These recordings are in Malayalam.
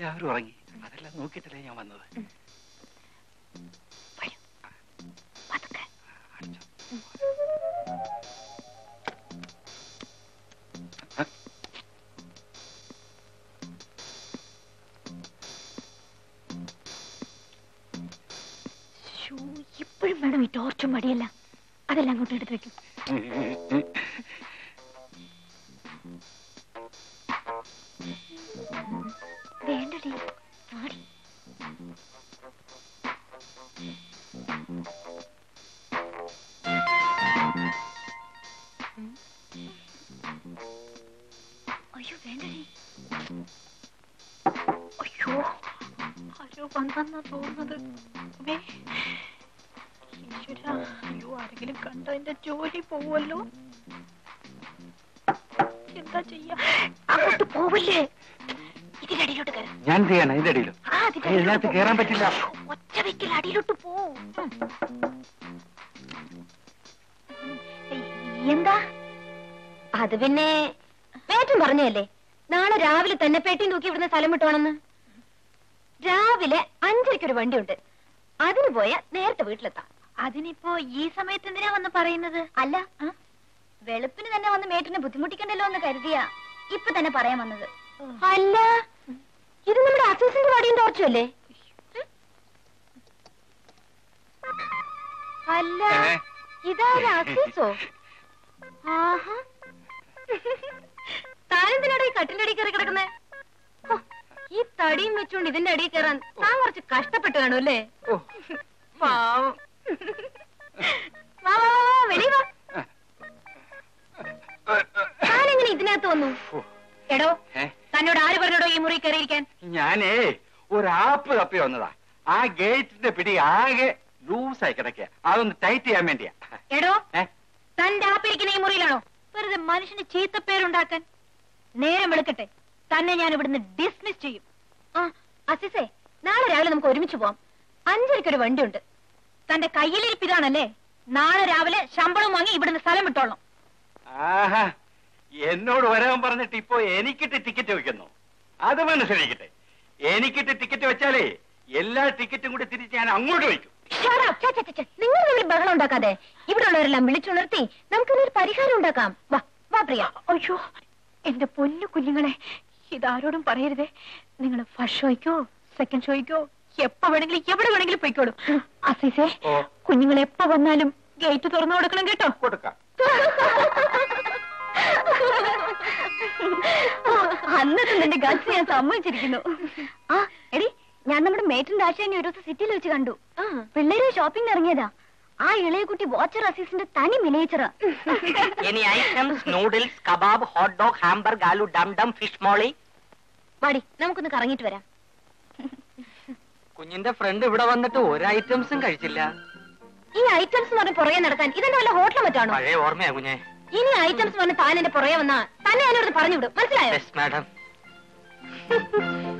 എല്ലാവരും ഉറങ്ങി. അതെല്ലാം നോക്കിയിട്ടല്ലേ ഞാൻ വന്നത്? ഇപ്പോഴും വേണം ഈ ടോർച്ചും മടിയല്ല. അതെല്ലാം അങ്ങോട്ട് എടുത്ത് വെക്കും. അയ്യോ ആരോ വന്നെന്നാ തോന്നുന്നത്. ഈശ്വരാ, അയ്യോ ആരെങ്കിലും കണ്ട എന്റെ ജോലി പോവല്ലോ? എന്താ ചെയ്യാ? അങ്ങോട്ട് പോവില്ലേ? ഇതിന്റെ അടിയിലോട്ട് കയറാം. ഞാൻ ചെയ്യാനാ ഇതിന്റെ അടിയിലോ? ആ, അതിന്റെ ഏയ്, ഇതിനകത്ത് അടിയിലോട്ട് കേറാൻ പോ. പറ്റില്ല. ഒറ്റ വെക്കൽ അടിയിലോട്ട് പോ. എന്താ? അത് പിന്നെ പേറ്റും പറഞ്ഞല്ലേ നാളെ രാവിലെ തന്നെ പെട്ടി തൂക്കി ഇവിടുന്ന് സ്ഥലം വിട്ടോണെന്ന് രാവിലെ അഞ്ചരയ്ക്കൊരു വണ്ടിയുണ്ട്. അതിന് പോയ നേരത്തെ വീട്ടിലെത്താം. അതിനിപ്പോ ഈ സമയത്ത് എന്തിനാ വന്ന് പറയുന്നത്? അല്ല വെളുപ്പിന് തന്നെ വന്ന് മേട്ടിനെ ബുദ്ധിമുട്ടിക്കണ്ടല്ലോ എന്ന് കരുതിയ ഇപ്പൊ തന്നെ പറയാൻ വന്നത്. അല്ല ഇത് നമ്മുടെ അസൂസിന്റെ വടിയും തോർച്ചല്ലേ അല്ല? ഇതാ ഒരു അസീസോ? ആഹാ. താനെന്തിനാടാ ഈ കട്ടിന്റെ അടിയിൽ കയറി ഈ തടിയും വെച്ചോണ്ട് ഇതിന്റെ അടിയിൽ കയറാൻ താൻ കുറച്ച് കഷ്ടപ്പെട്ട് കാണും അല്ലേ? പാവം. വാ വാ വാ, വാ വെളി വാ. താനെങ്ങനെ ഇതിനകത്ത് വന്നു. എടോ തന്നോട് ആര് പറഞ്ഞോടോ ഈ മുറി കയറിയിരിക്കാൻ? ഞാനേ ഒരു ആപ്പ് തപ്പി വന്നതാ. ആ ഗേറ്റിന്റെ പിടി ആകെ ലൂസായി കിടക്കുക അതൊന്ന് ടൈറ്റ് ചെയ്യാൻ വേണ്ടിയാ. എടോ? തന്റെ ആപ്പിരിക്കുന്ന ഈ മുറിയിലാണോ? വെറുതെ മനുഷ്യന് ചീത്തപ്പേരുണ്ടാക്കാൻ നേരം വെളുക്കട്ടെ. തന്നെ ഞാൻ ഇവിടുന്ന് ഡിസ്മിസ് ചെയ്യും. ആ അസിസേ നാളെ രാവിലെ നമുക്ക് ഒരുമിച്ച് പോവാം. അഞ്ചരയ്ക്കൊരു വണ്ടിയുണ്ട്. തന്റെ കയ്യിലിരിപ്പിതാണല്ലേ നാളെ രാവിലെ ശമ്പളം വാങ്ങി ഇവിടുന്ന് സ്ഥലം വിട്ടോളാം ആഹാ എന്നോട് വരാൻ പറഞ്ഞിട്ട് ഇപ്പോ എനിക്കിട്ട് ടിക്കറ്റ് വെക്കുന്നു അത് മനസ്സിലാക്കട്ടെ എനിക്കിട്ട് ടിക്കറ്റ് വെച്ചാലേ എല്ലാ ടിക്കറ്റും കൂടി തിരിച്ച് ഞാൻ അങ്ങോട്ട് വയ്ക്കും. നിങ്ങൾ തമ്മിൽ ബഹളം ഉണ്ടാക്കാതെ ഇവിടെ ഉള്ളവരെല്ലാം വിളിച്ചുണർത്തി നമുക്കൊരു പരിഹാരം ഉണ്ടാക്കാം. വാ വാ പ്രിയ. അയ്യോ എന്റെ പൊന്നു കുഞ്ഞുങ്ങളെ ഇതാരോടും പറയരുതേ. നിങ്ങൾ ഫസ്റ്റ് ഷോയ്ക്കോ സെക്കൻഡ് ഷോയ്ക്കോ എപ്പോ വേണമെങ്കിലും എവിടെ വേണമെങ്കിലും പോയിക്കോളൂ. അസീസേ. കുഞ്ഞുങ്ങൾ എപ്പോ വന്നാലും ഗേറ്റ് തുറന്നു കൊടുക്കണം കേട്ടോ. കൊടുക്കാം. അന്നത്തെ നിന്റെ ഗസ് ഞാൻ സമ്മതിച്ചിരിക്കുന്നു. ആ എടി ഞാൻ നമ്മുടെ മേറ്റിന്റെ ആശയെ ഒരു ദിവസം സിറ്റിയിൽ വെച്ച് കണ്ടു. പിള്ളേര് ഷോപ്പിംഗ് ഇറങ്ങിയതാ. ആ ഇളയ കുട്ടി വാച്ചർ അസീസിന്റെ തനി മിനേച്ചർ ഇനി items noodles kebab hot dog hamburger aloo dum dum fish molee വാടി നമുക്കൊന്ന് കറങ്ങിട്ട് വരാം. കുഞ്ഞിന്റെ ഫ്രണ്ട് ഇവിടെ വന്നിട്ട് ഒരു ഐറ്റംസും കഴിച്ചില്ല. ഈ ഐറ്റംസ് പറഞ്ഞ് പുറകെ നടക്കാൻ ഇതെന്റെ വല്ല ഹോട്ടലും മറ്റാണോ? പഴയ ഓർമ്മയാ കുഞ്ഞെ. ഇനി ഐറ്റംസ് പറഞ്ഞ് താൻ എന്റെ പുറകെ വന്നാ തന്നെ ഞാനോട് പറഞ്ഞു വിടും മനസ്സിലായോ? മാഡം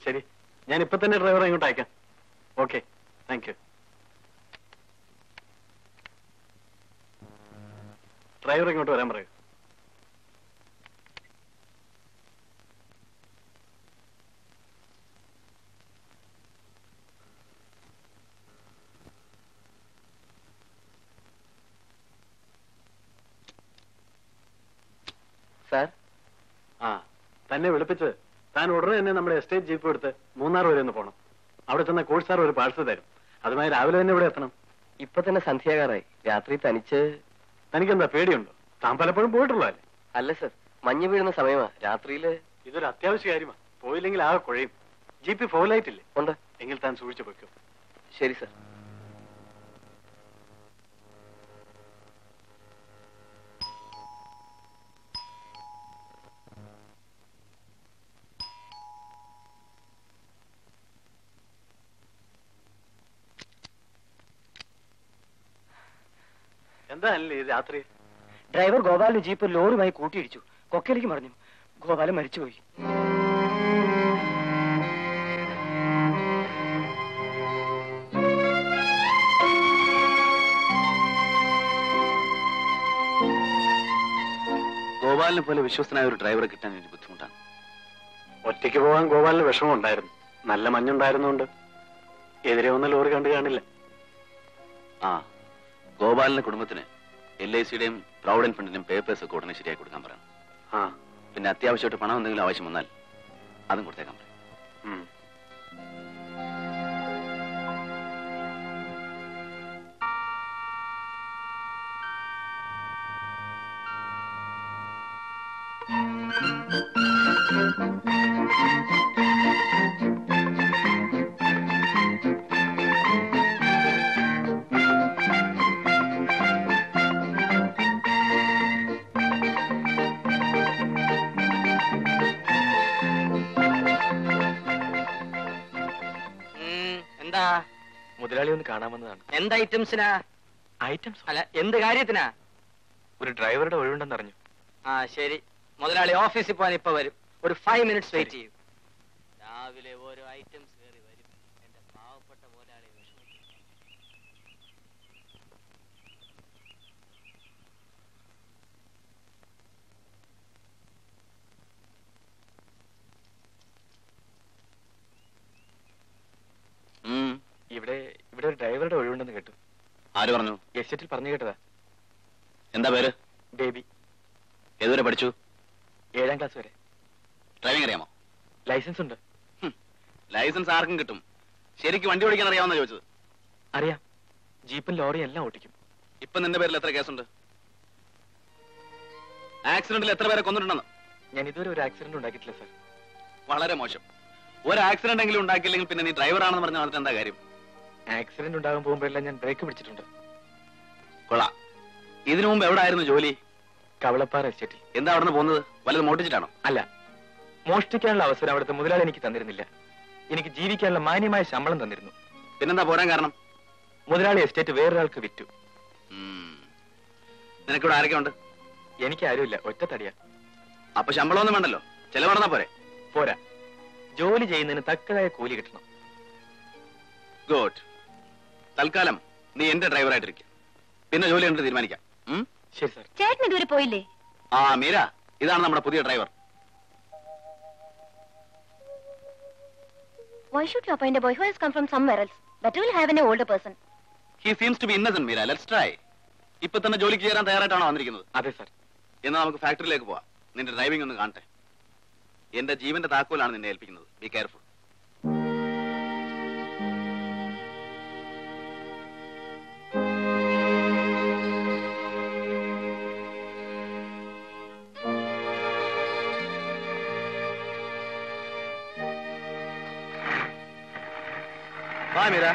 ശരി. ഞാൻ ഇപ്പൊ തന്നെ ഡ്രൈവറെ ഇങ്ങോട്ട് അയക്കാം. ഓക്കെ. Thank you. ഡ്രൈവർ ഇങ്ങോട്ട് വരാൻ പറയൂ സാർ ആ തന്നെ വിളിപ്പിച്ച് താൻ ഉടനെ തന്നെ നമ്മുടെ എസ്റ്റേറ്റ് ജീപ്പ് എടുത്ത് മൂന്നാർ വരെ ഒന്ന് പോകണം അവിടെ ചെന്ന കോഴ്സ് സാർ ഒരു പാഴ്സൽ തരും. അതുമായി രാവിലെ തന്നെ ഇവിടെ എത്തണം. ഇപ്പൊ തന്നെ സന്ധ്യാകാറായി. രാത്രി തനിച്ച് തനിക്കെന്താ പേടിയുണ്ടോ? താൻ പലപ്പോഴും പോയിട്ടുള്ളതല്ലേ? അല്ല സർ മഞ്ഞ് വീഴുന്ന സമയമാ. രാത്രിയിൽ ഇതൊരു അത്യാവശ്യ കാര്യമാ. പോയില്ലെങ്കിൽ ആകെ കുഴയും. ജീപ്പ് ഫോലായിട്ടില്ലേ ഉണ്ട്. എങ്കിൽ താൻ സൂക്ഷിച്ചു വെക്കും ശരി സർ. എന്താ അല്ലേ രാത്രി? Driver ഗോപാലിന് jeep ലോറിയുമായി കൂട്ടിയിടിച്ചു. കൊക്കയിലേക്ക് മറിഞ്ഞു. ഗോപാലൻ മരിച്ചുപോയി. ഗോപാലിനെ പോലെ വിശ്വസ്തനായ ഒരു ഡ്രൈവറെ കിട്ടാൻ എനിക്ക് ബുദ്ധിമുട്ടാണ്. ഒറ്റയ്ക്ക് പോകാൻ ഗോപാലിന് വിഷമം ഉണ്ടായിരുന്നു നല്ല മഞ്ഞുണ്ടായിരുന്നുണ്ട് എതിരെ വന്ന ലോറി കണ്ടു കാണില്ല. ആ ഗോപാലിന്റെ കുടുംബത്തിന് എൽ ഐ സിയുടെയും പ്രൊവിഡന്റ് ഫണ്ടിന്റെയും പേപ്പേഴ്സ് ഒക്കെ ഉടനെ ശരിയാക്കി കൊടുക്കാൻ പറയണം. ആ. പിന്നെ അത്യാവശ്യമായിട്ട് പണം എന്തെങ്കിലും ആവശ്യം വന്നാൽ അതും കൊടുത്തേക്കാൻ പറയും മുതലാളി ഒന്ന് കാണാമെന്നതാണ്. എന്ത് ഐറ്റംസിനാ? ഐറ്റംസ്? അല്ല എന്ത് കാര്യത്തിനാ? ഒരു ഡ്രൈവറുടെ ഒഴിവുണ്ടെന്ന് അറിഞ്ഞു. ആ ശരി. മുതലാളി ഓഫീസിൽ പോകാൻ ഇപ്പൊ വരും. ഒരു ഫൈവ് മിനിറ്റ്സ് വെയിറ്റ് ചെയ്യും. രാവിലെ ഓരോ ഐറ്റംസ് കയറി വരും എന്റെ പാവപ്പെട്ട മുതലാളി വിഷമിക്കും ഉം. ഇവിടെ ഇവിടെ ഒരു ഡ്രൈവറുടെ ഒഴിവുണ്ടെന്ന് കേട്ടു ആര് എസ്റ്റേറ്റിൽ പറഞ്ഞു കേട്ടതാ. എന്താ പേര്? ബേബി. ഏതുവരെ പഠിച്ചു? ഏഴാം ക്ലാസ് വരെ. ഡ്രൈവിംഗ് അറിയാമോ? ലൈസൻസ് ഉണ്ട്. ലൈസൻസ് ആർക്കും കിട്ടും. ശരിക്കും വണ്ടി ഓടിക്കാൻ അറിയാമെന്ന് ചോദിച്ചത്. അറിയാം. ജീപ്പും ലോറിയും എല്ലാം ഓട്ടിക്കും ഇപ്പൊ നിന്റെ പേരിൽ എത്ര കേസുണ്ട്? ആക്സിഡന്റിൽ എത്ര പേരെ കൊന്നിട്ടുണ്ടെന്ന്? ഞാൻ ഇതുവരെ ഒരു ആക്സിഡന്റ് ഉണ്ടാക്കിയിട്ടില്ല സാർ. വളരെ മോശം. ഒരു ആക്സിഡന്റ് എങ്കിലും ഉണ്ടാക്കിയില്ലെങ്കിൽ പിന്നെ നീ ഡ്രൈവർ ആണെന്ന് പറഞ്ഞാൽ അതിന് എന്താ കാര്യം? ആക്സിഡന്റ് ഉണ്ടാകാൻ പോകുമ്പോഴെല്ലാം ഞാൻ ബ്രേക്ക് പിടിച്ചിട്ടുണ്ട്. കൊള്ളാം. ഇതിനു മുമ്പ് എവിടെ ആയിരുന്നു ജോലി? കവളപ്പാറ എസ്റ്റേറ്റിൽ. എന്താ അവിടെ നിന്ന് പോകുന്നത്? വല്ലത് മോട്ടിച്ചിട്ടാണോ അല്ല. മോഷ്ടിക്കാനുള്ള അവസരം അവിടുത്തെ മുതലാളി എനിക്ക് തന്നിരുന്നില്ല. എനിക്ക് ജീവിക്കാനുള്ള മാന്യമായ ശമ്പളം തന്നിരുന്നു. പിന്നെന്താ പോരാൻ കാരണം? മുതലാളി എസ്റ്റേറ്റ് വേറൊരാൾക്ക് വിറ്റു. നിനക്കിവിടെ ആരൊക്കെ ഉണ്ട് എനിക്ക് ആരുമില്ല. ഒറ്റ തടിയാ. അപ്പൊ ശമ്പളമൊന്നും വേണ്ടല്ലോ. ചെലവ് നടന്നാ പോരെ? പോരാ. ജോലി ചെയ്യുന്നതിന് തക്കതായ കൂലി കിട്ടണം. ഗുഡ്. തൽക്കാലം നീ എന്റെ ഡ്രൈവറായിട്ടിരിക്കും. പിന്നെ ജോലി കണ്ട് തീരുമാനിക്കാം. ശരി സാർ. ചേട്ടൻ ഇതുവരെ പോയില്ലേ? ആ മീര ഇതാണ് നമ്മുടെ പുതിയ driver. Why should you appoint a boy who has come from somewhere else? Better will have an older person. He seems to be innocent Meera. Let's try ഇപ്പൊ തന്നെ ജോലിക്ക് ചേരാൻ തയ്യാറായിട്ടാണോ വന്നിരിക്കുന്നത്? അതെ സാർ. എന്നാൽ നമുക്ക് ഫാക്ടറിയിലേക്ക് പോവാം. നിന്റെ ഡ്രൈവിംഗ് ഒന്ന് കാണട്ടെ. എന്റെ ജീവന്റെ താക്കോലാണ് നിന്നെ ഏൽപ്പിക്കുന്നത്. ബി കെയർഫുൾ വാ മീര